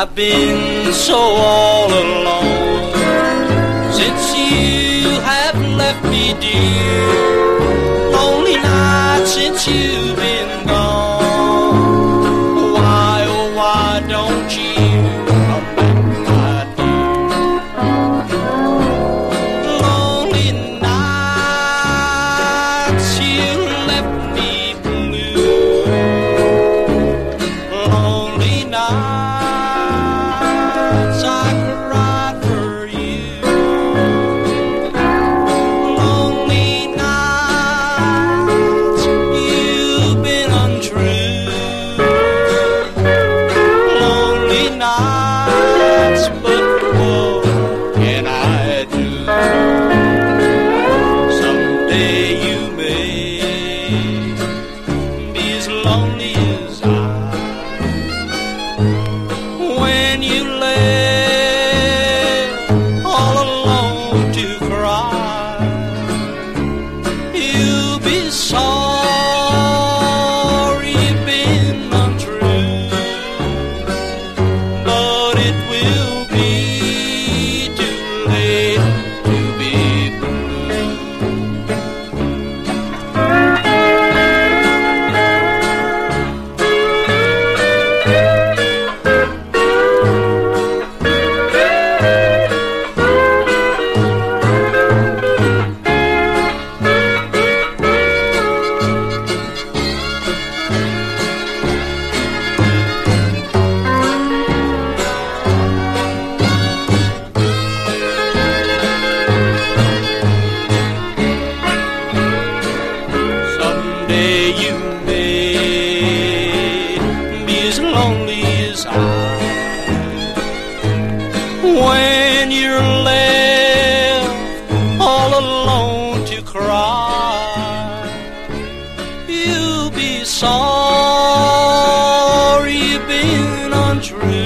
I've been so all alone since you have left me, dear. Lonely nights since you've been gone. Why, oh, why don't you come back, my dear? Lonely nights you left me blue. Lonely nights I Day, you may be as lonely as I. When you're left all alone to cry, you'll be sorry you've been untrue.